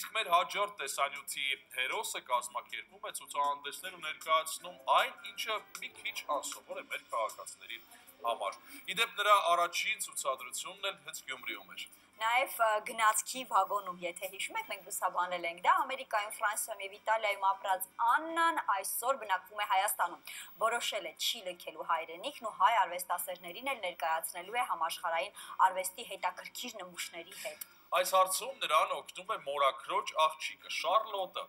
Իսկ մեր հաջորդ տեսանյութի հերոսը կազմակերպում է ցուցահանդեսներ ու ներկայացնում այն, ինչը մի քիչ անսովոր է մեր քաղաքացիների համար։ Իդեպ նրա առաջին ցուցադրությունն էլ հենց Գյումրիում էր։ Նաև գնացքի վագոնում, եթե հիշում եք, մենք լուսաբանել ենք դա Ամերիկայում, Ֆրանսիայում եւ Իտալիայում ապրած Աննան այսօր բնակվում է Հայաստանում։ Որոշել է չի լքելու հայրենիքն ու հայ արվեստասերներին էլ ներկայացնելու է համաշխարհային արվեստի հետաքրքիր նմուշների հետ։ Այս հարցում նրան օգնում է մորակրոջ աղջիկը Շարլոտը։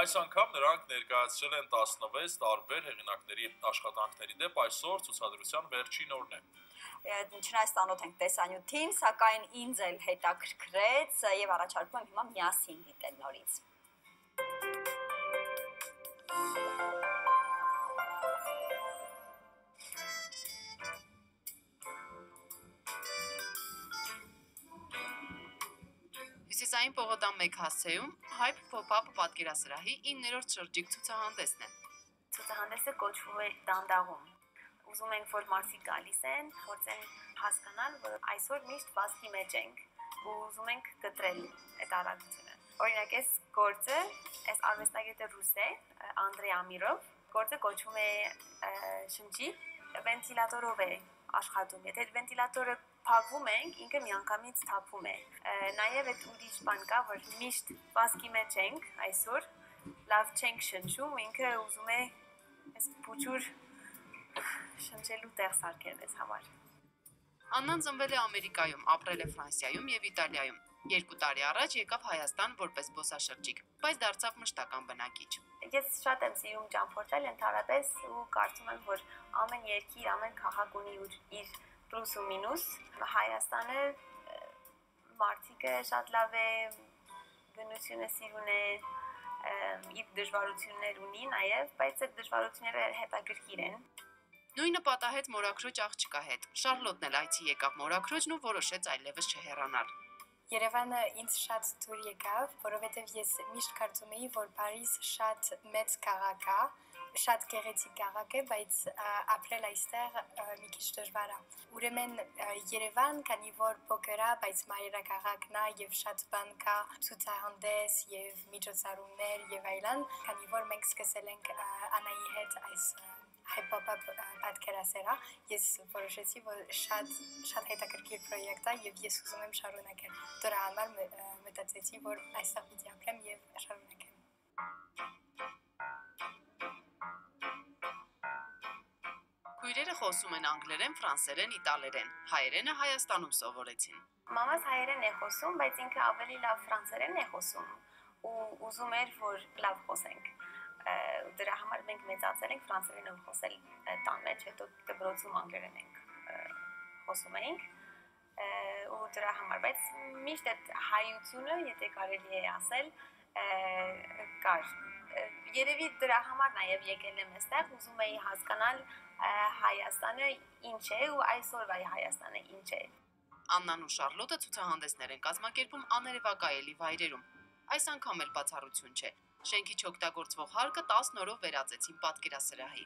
Այս անգամ նրանք ներկայացրել են 16 տարբեր հեղինակների աշխատանքների դեպ այսօր ցուցադրության վերջին օրն է չնայած ծանոթ ենք տեսանյութին, սակայն ինձ էլ հետաքրքրեց եւ առաջարկում եմ հիմա միասին դիտել նորից։ Հյուսիսային Պողոտան 1 հասցեում Hype Pop-up պատկերասրահի 9-րդ շրջիկ ցուցահանդեսն է։ Ցուցահանդեսը կոչվում է Դանդաղում ուզում ենք, որ մարդիկ գալիս են, փորձեն հասկանալ, որ այսօր միշտ վազքի մեջ ենք ու ուզում ենք կտրել այդ արագությունը։ Օրինակ, այս գործը, այս արվեստագետը ռուս է, Անդրեյ Ամիրով, գործը կոչվում է շնչի վենտիլատորով է աշխատում։ Եթե վենտիլատորը փակվում ենք, ինքը միանգամից թափում է։ Նաև այդ ուրիշ բան կա, որ միշտ վազքի մեջ ենք այսօր, լավ չենք շնչում, ինքը ուզում է այս փուչուր շնչելու տեղ սարքել մեզ համար։ Աննան ծնվել է Ամերիկայում, ապրել է Ֆրանսիայում եւ Իտալիայում։ Երկու տարի առաջ եկավ Հայաստան որպես զբոսաշրջիկ, բայց դարձավ մշտական բնակիչ։ Ես շատ եմ սիրում ճամփորդել ընդհանրապես ու կարծում եմ, որ ամեն երկիր, ամեն քաղաք ունի իր պլյուս ու մինուս։ Հայաստանը մարդիկը շատ լավ է, բնությունը սիրուն է, իր դժվարություններ ունի նաև, բայց այդ դժվարությունները հետաքրքիր են։ Նույնը պատահեց Մորաքրոջ աղջկա հետ։ Շարլոտն էլ այցի եկավ Մորաքրոջն ու որոշեց այլևս չհեռանալ։ Երևանը ինձ շատ դուր եկավ, որովհետև ես միշտ կարծում էի, որ Փարիզ շատ մեծ քաղաք է, շատ գեղեցիկ քաղաք է, բայց ապրել այստեղ մի քիչ դժվար է։ Ուրեմն Երևան, քանի որ փոքր է, բայց մայրաքաղաքն է եւ շատ բան կա, ցուցահանդես եւ միջոցառումներ եւ այլն, քանի որ մենք սկսել ենք Անայի հետ այս հայ-պապ պատկերասերա ես որոշեցի որ շատ շատ հետաքրքիր պրոյեկտ է եւ ես ուզում եմ շարունակել դրա համար մտածեցի որ այստեղ պիտի ապրեմ եւ շարունակեմ Քույրերը խոսում են անգլերեն, ֆրանսերեն, իտալերեն։ Հայերենը Հայաստանում սովորեցին։ Մամաս հայերեն է խոսում, բայց ինքը ավելի լավ ֆրանսերեն է խոսում ու ուզում էր որ լավ խոսենք դրա համար մենք մեծացել ենք ֆրանսերենով խոսել տան մեջ, հետո դպրոցում անգլերեն ենք խոսում էինք ու դրա համար, բայց միշտ այդ հայությունը, եթե կարելի է ասել, կար։ Երևի դրա համար նաև եկել եմ այստեղ, ուզում էի հասկանալ Հայաստանը ինչ է ու այսօրվա Հայաստանը ինչ է։ Աննան ու Շարլոտը ցուցահանդեսներ են կազմակերպում աներևակայելի վայրերում։ Այս անգամ էլ բացառություն չէ։ Շենքի չօգտագործվող հարկը 10 օրով վերածեցին պատկերասրահի։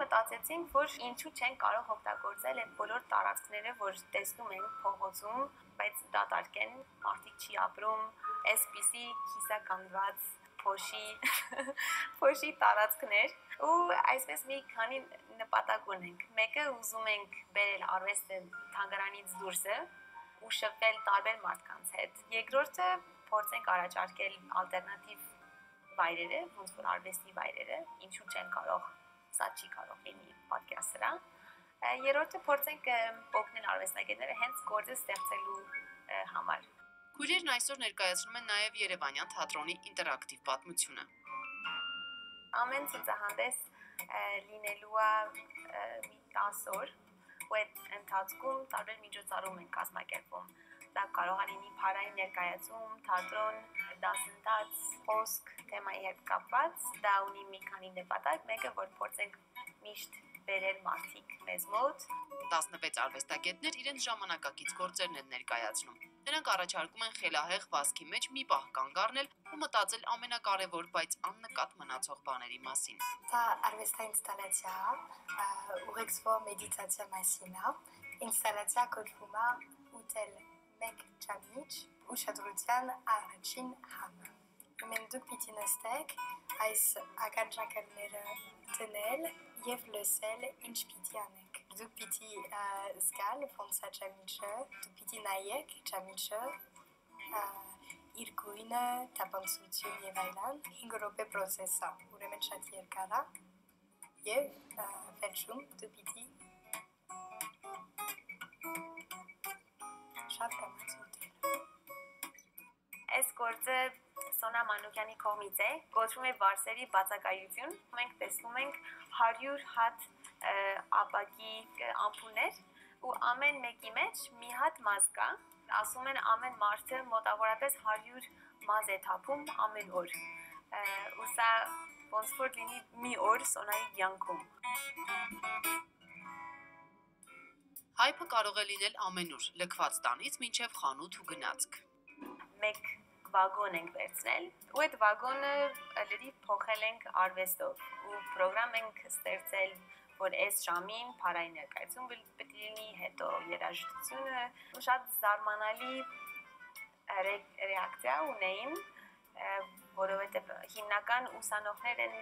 Մտածեցինք, որ ինչու չեն կարող օգտագործել այդ բոլոր տարածքները, որ տեսնում ենք փողոցում, բայց դատարկ են, մարդիկ չի ապրում, այսպիսի քիսականված փոշի փոշի տարածքներ ու այսպես մի քանի նպատակ ունենք։ Մեկը ուզում ենք բերել արվեստը թանգարանից դուրսը ու շփվել տարբեր մարդկանց հետ։ Երկրորդը փորձենք առաջարկել ալտերնատիվ վայրերը, ոնց որ արվեստի վայրերը, ինչու չեն կարող, սա չի կարող լինի պատկերասրահ։ Երրորդը փորձենք օգնել արվեստագետները հենց գործը ստեղծելու համար։ Քույրերն այսօր ներկայացնում են նաև Երևանյան թատրոնի ինտերակտիվ պատմությունը։ Ամեն ցուցահանդես լինելու է մի 10 օր, ու այդ ընթացքում տարբեր միջոցառում են կազմակերպում դա կարող է լինի փարային ներկայացում, թատրոն, դասընթաց, խոսք, թեմայի հետ կապված, դա ունի մի քանի նպատակ, մեկը որ փորձենք միշտ բերել մարդիկ մեզ մոտ 16 արվեստագետներ իրենց ժամանակակից գործերն են ներկայացնում։ Նրանք առաջարկում են խելահեղ վազքի մեջ մի պահ կանգ առնել ու մտածել ամենակարևոր, բայց աննկատ մնացող բաների մասին։ Դա արվեստային ինստալացիա ուղեկցվող մեդիտացիա մասին է։ Ինստալացիա կոչվում է ուտել մեկ ճանիչ ուշադրության առաջին համը։ ուրեմն դուք պիտի նստեք այս ականջակալները տնել եւ լսել ինչ պիտի անեք դուք պիտի զգալ ոնց է ճամիչը դուք պիտի նայեք ճամիչը իր գույնը, տապանցություն եւ այլն 5 րոպե process է, ուրեմն շատ երկար է եւ վերջում դու պիտի շատ կամացուտել։ Այս գործը Սոնա Մանուկյանի կողմից է, կոչվում է Վարսերի բացակայություն։ Մենք տեսնում ենք 100 հատ ապակի ամփուլներ ու ամեն մեկի մեջ մի հատ մազ կա։ Ասում են ամեն մարդը մոտավորապես 100 մազ է թափում ամեն օր։ Ու սա ոնց որ լինի մի օր Սոնայի կյանքում։ Հայփը կարող է լինել ամենուր, լքված տանից մինչև խանութ ու գնացք։ Մեկ վագոն ենք վերցնել ու այդ վագոնը լրի փոխել ենք արվեստով ու ծրագրամ ենք ստեղծել որ այս ժամին փարային ներկայացում պետք է լինի, հետո երաժշտությունը ու շատ զարմանալի ռեակցիա ունեին, որովհետև հիմնական ուսանողներ են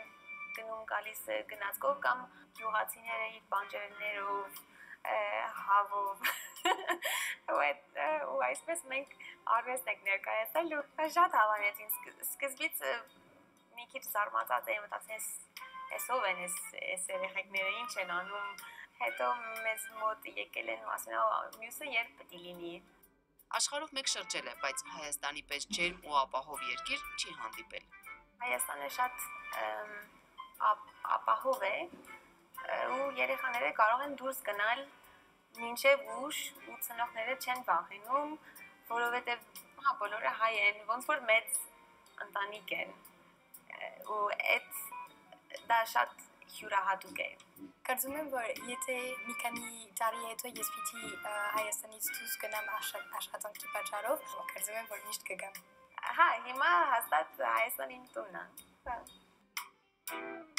գնում գալիս գնացքով կամ գյուղացիները իր բանջարներով հավով այդ ու այսպես մենք արվեստ ենք ներկայացել ու շատ հավանեց ինձ սկզբից մի քիչ զարմացած եմ մտածես էսով են էս էս երեխեքները ինչ են անում հետո մեզ մոտ եկել են ու են մյուսը երբ պետք է լինի Աշխարհով մեկ շրջել է, բայց Հայաստանի պես ջերմ ու ապահով երկիր չի հանդիպել։ Հայաստանը շատ ապահով է ու երեխաները կարող են դուրս գնալ մինչև ուշ ու ծնողները չեն վախենում, որովհետև հա բոլորը հայ են, ոնց որ մեծ ընտանիք են։ ու այդ դա շատ հյուրահատուկ է։ Կարծում եմ, որ եթե մի քանի տարի հետո ես պիտի Հայաստանից դուրս գնամ աշխատանքի պատճառով, կարծում եմ, որ միշտ կգամ։ Հա, հիմա հաստատ Հայաստանի տունն է։ Հա։